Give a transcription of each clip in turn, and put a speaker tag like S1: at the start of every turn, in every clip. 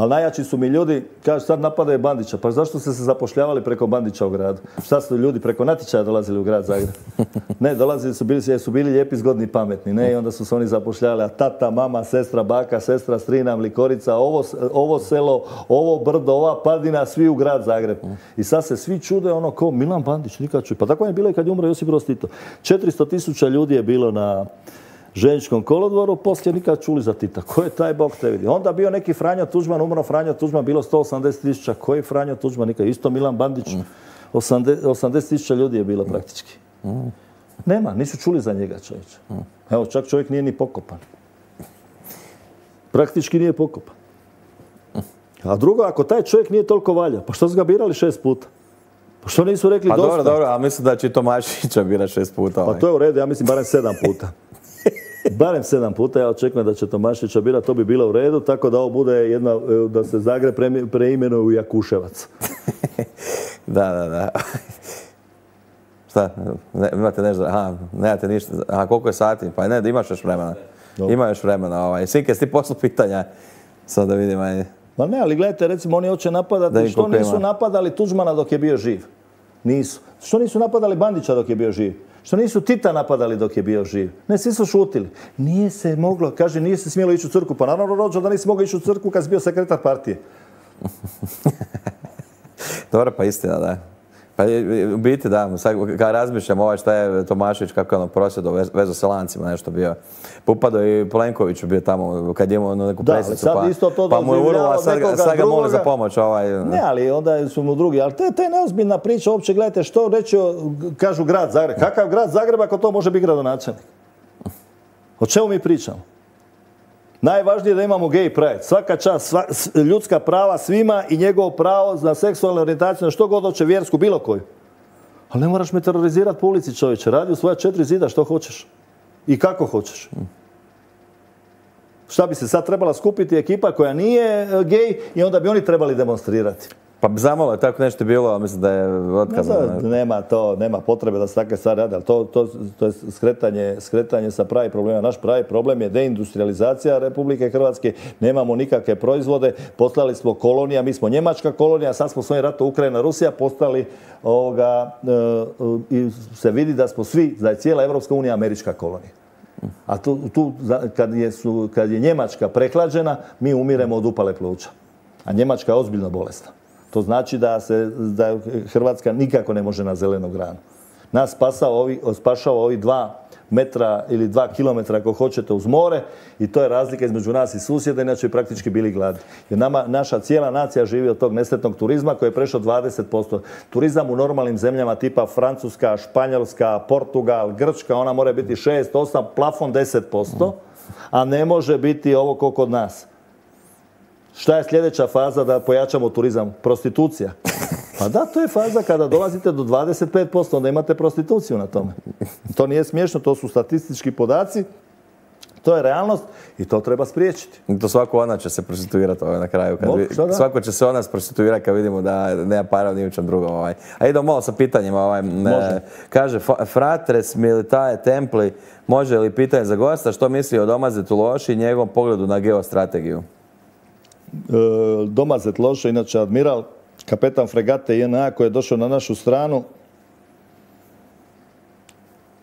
S1: Ali najjači su mi ljudi, kaže sad napadaju Bandića. Pa zašto ste se zapošljavali preko Bandića u gradu? Šta su ljudi preko natječaja dolazili u grad Zagreb? Ne, dolazili su bili, su bili lijepi, zgodni, pametni. Ne, i onda su se oni zapošljavali. A tata, mama, sestra, baka, sestra, strina, mlikorica, ovo, ovo selo, ovo brdo, ova padina, svi u grad Zagreb. I sad se svi čude ono ko Milan Bandić, nikad čuj. Pa tako je bilo i kad je umro Josip Broz Tito. 400 tisuća ljudi je bilo na željezničkom kolodvoru, poslije nikad čuli za Tita. Ko je taj bog te vidi? Onda bio neki Franjo Tuđman, umro Franjo Tuđman, bilo 180 tisuća. Ko je Franjo Tuđman? Nikad. Isto Milan Bandić. 80 tisuća ljudi je bilo praktički. Nema, nisu čuli za njega čovječe. Evo, čak čovjek nije ni pokopan. Praktički nije pokopan. A drugo, ako taj čovjek nije toliko valja, pa što su ga birali šest puta? Pa što nisu rekli
S2: pa
S1: dosta?
S2: dobro, dobro, a mislim da će Tomašića bira šest puta.
S1: Pa
S2: ovaj.
S1: to je u redu, ja mislim barem sedam puta. Barem sedam puta, ja očekujem da će Tomašića birati, to bi bilo u redu, tako da ovo bude jedna, e, da se Zagreb preimenuje u Jakuševac.
S2: da, da, da. Šta? Ne, imate nešto, aha, nemate ništa, aha, koliko je sati? Pa ne, imaš još vremena. Ima još vremena, ovaj. Sinke, ti poslu pitanja, sad da vidim, ajde.
S1: Ma ne, ali gledajte, recimo, oni hoće napadati, što nisu napadali Tuđmana dok je bio živ? Nisu. Što nisu napadali Bandića dok je bio živ? Što nisu Tita napadali dok je bio živ? Ne, svi su šutili. Nije se moglo, kaže, nije se smjelo ići u crku. Pa naravno, rođo, da nisi mogao ići u crku kad si bio sekretar partije.
S2: Dobro, pa istina, da. Pa u biti da, sad kad razmišljam ovaj šta je Tomašić, kako je ono prosjedo vezo sa lancima nešto bio. Pupadao i Plenković bio tamo kad je imao neku presicu pa,
S1: isto to
S2: pa mu je urla, sad, sad ga moli za pomoć. Ovaj.
S1: Ne, ali onda su mu drugi. Ali to je, to je neozbiljna priča, uopće gledajte što reći, kažu grad Zagreb. Kakav grad Zagreb ako to može biti gradonačelnik? O čemu mi pričamo? Najvažnije je da imamo gay pride. Svaka čast, ljudska prava svima i njegovo pravo na seksualnu orijentaciju, na što god hoće, vjersku, bilo koju. Ali ne moraš me terorizirati po ulici čovječe. Radi u svoja četiri zida što hoćeš. I kako hoćeš. Šta bi se sad trebala skupiti ekipa koja nije e, gej i onda bi oni trebali demonstrirati.
S2: Pa zamalo je tako nešto bilo, ali mislim da je otkazano.
S1: nema to, nema potrebe da se takve stvari rade, ali to, to, to je skretanje, skretanje sa pravi problema. Naš pravi problem je deindustrializacija Republike Hrvatske, nemamo nikakve proizvode, poslali smo kolonija, mi smo njemačka kolonija, sad smo svojim ratom Ukrajina, Rusija postali ovoga, e, i se vidi da smo svi, da je cijela Evropska unija američka kolonija. A tu, tu kad, je, kad je Njemačka preklađena, mi umiremo od upale pluća. A Njemačka je ozbiljno bolesna. To znači da, se, da Hrvatska nikako ne može na zelenu granu. Nas ovi, spašava ovi dva metra ili dva kilometra ako hoćete uz more i to je razlika između nas i susjeda, inače bi praktički bili gladni. Jer nama, naša cijela nacija živi od tog nesretnog turizma koji je prešao 20%. Turizam u normalnim zemljama tipa Francuska, Španjolska, Portugal, Grčka, ona mora biti 6, 8, plafon 10%, a ne može biti ovo kao kod nas. Šta je sljedeća faza da pojačamo turizam? Prostitucija. Pa da, to je faza kada dolazite do 25%, onda imate prostituciju na tome. To nije smiješno, to su statistički podaci. To je realnost i to treba spriječiti.
S2: To svako ona će se prostituirati ovaj, na kraju. Kad svako će se ona prostituirati kad vidimo da nema para ni u čem drugom. Ovaj. A idemo malo sa pitanjima. Ovaj. kaže, fratres militaje templi, može li pitanje za gosta što misli o Domazetu Loši i njegovom pogledu na geostrategiju?
S1: E, Domazet Loše, inače admiral, kapetan fregate JNA koji je došao na našu stranu,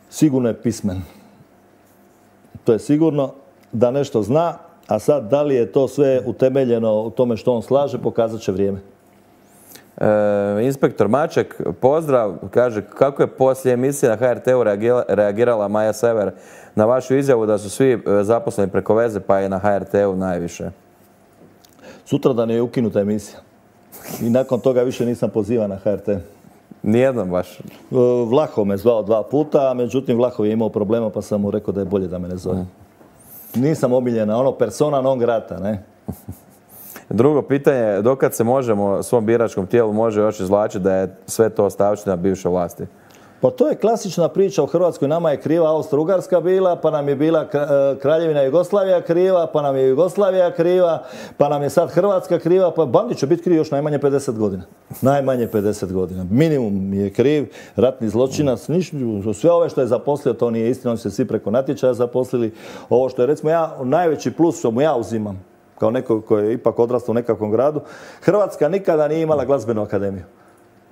S1: sigurno je pismen. To je sigurno da nešto zna, a sad da li je to sve utemeljeno u tome što on slaže, pokazat će vrijeme.
S2: E, inspektor Maček, pozdrav, kaže kako je poslije emisije na HRT-u reagirala Maja Sever na vašu izjavu da su svi e, zaposleni preko veze pa je na HRT-u najviše.
S1: Sutra da je ukinuta emisija. I nakon toga više nisam pozivan na HRT.
S2: Nijednom baš? E,
S1: Vlaho me zvao dva puta, međutim Vlaho je imao problema pa sam mu rekao da je bolje da me ne zove. Nisam omiljena, ono persona non grata, ne?
S2: Drugo pitanje, dokad se možemo svom biračkom tijelu može još izvlačiti da je sve to ostavština bivše vlasti?
S1: Pa to je klasična priča u Hrvatskoj. Nama je kriva Austro-Ugarska bila, pa nam je bila e, Kraljevina Jugoslavija kriva, pa nam je Jugoslavija kriva, pa nam je sad Hrvatska kriva, pa Bandić će biti kriv još najmanje 50 godina. Najmanje 50 godina. Minimum je kriv, ratni zločinac, sve ove što je zaposlio, to nije istina, oni se svi preko natječaja zaposlili. Ovo što je recimo ja, najveći plus što mu ja uzimam, kao neko koji je ipak odrastao u nekakvom gradu, Hrvatska nikada nije imala glazbenu akademiju.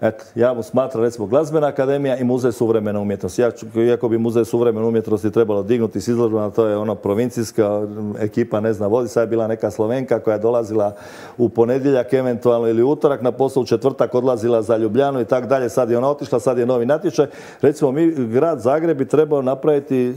S1: Eto, ja mu smatram recimo glazbena akademija i muzej suvremene umjetnosti. iako bi muzej suvremene umjetnosti trebalo dignuti s izložbama, to je ono provincijska ekipa, ne znam, vodi. Sad je bila neka Slovenka koja je dolazila u ponedjeljak eventualno ili utorak na posao, u četvrtak odlazila za Ljubljanu i tako dalje. Sad je ona otišla, sad je novi natječaj. Recimo, mi, grad Zagreb bi trebao napraviti uh,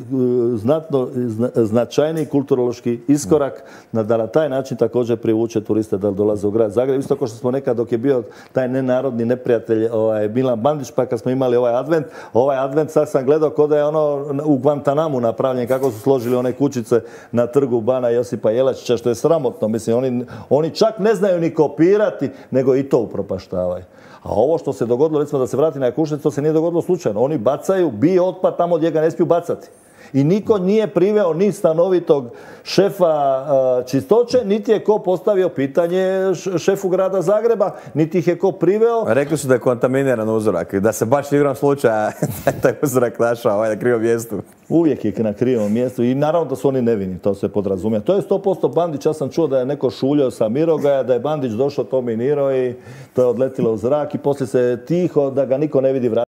S1: znatno, značajni kulturološki iskorak da na taj način također privuče turiste da dolaze u grad Zagreb. Isto kao što smo nekad dok je bio taj nenarodni neprijatelj prijatelj ovaj, Milan Bandić, pa kad smo imali ovaj advent, ovaj advent sad sam gledao kod je ono u Guantanamu napravljen, kako su složili one kućice na trgu Bana Josipa Jelačića, što je sramotno. Mislim, oni, oni čak ne znaju ni kopirati, nego i to upropaštavaju. A ovo što se dogodilo, recimo da se vrati na Jakušec, to se nije dogodilo slučajno. Oni bacaju bi otpad tamo gdje ga ne smiju bacati. I niko nije priveo ni stanovitog šefa čistoće, niti je ko postavio pitanje šefu grada Zagreba, niti ih je ko priveo.
S2: Rekli su da je kontaminiran uzorak, da se baš igram slučaja taj uzorak našao ovaj na krivom mjestu.
S1: Uvijek je na krivom mjestu i naravno da su oni nevini, to se podrazumije. To je 100% Bandić, ja sam čuo da je neko šuljao sa Mirogaja, da je Bandić došao to minirao i to je odletilo u zrak i poslije se tiho da ga niko ne vidi vratiti.